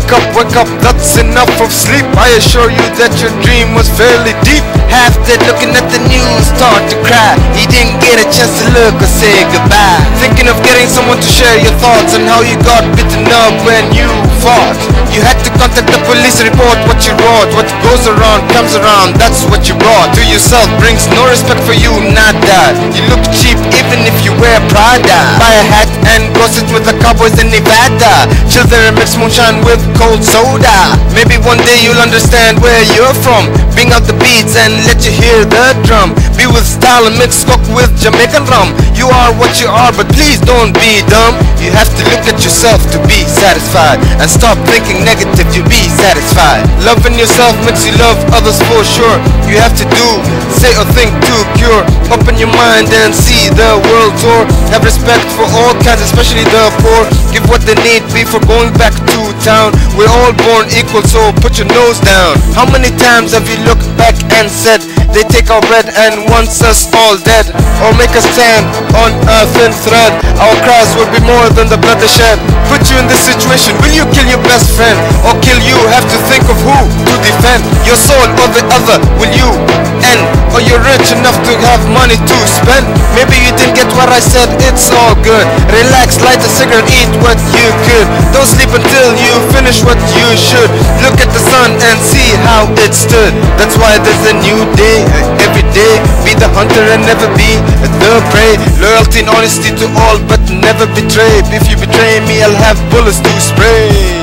Wake up, wake up, that's enough of sleep. I assure you that your dream was fairly deep. Half dead looking at the news, start to cry. He didn't get a chance to look or say goodbye. Thinking of getting someone to share your thoughts on how you got bitten up when you fought. You had to contact the police, report what you wrote. What goes around comes around, that's what you brought. To yourself brings no respect for you, not that You look cheap sit with the cowboys in Nevada. Chill there mix moonshine with cold soda. Maybe one day you'll understand where you're from. Bring out the beats and let you hear the drum. Be with style and mix coke with Jamaican rum. You are what you are, but please don't be dumb. You have to look at yourself to be satisfied. And stop thinking negative, you'll be satisfied. Loving yourself makes you love others for sure. You have to do, say or think to cure. Open your mind and see the world tour. Have respect for all kinds, especially the poor. Give what they need before going back to town. We're all born equal, so put your nose down. How many times have you looked back and said, they take our bread and wants us all dead Or make us stand on a thin thread. Our cries will be more than the blood they shed. Put you in this situation, will you kill your best friend? Or kill you, have to think of who to defend. Your soul or the other, will you end? Or you're rich enough to have money to spend? Maybe you didn't get what I said, it's all good. Relax, light a cigarette, eat what you could. Don't sleep until you finish what you should. Look at the sun and see how it stood. That's why there's a new day eh, every day. Be the hunter and never be the prey. Loyalty and honesty to all but never betray. If you betray me I'll have bullets to spray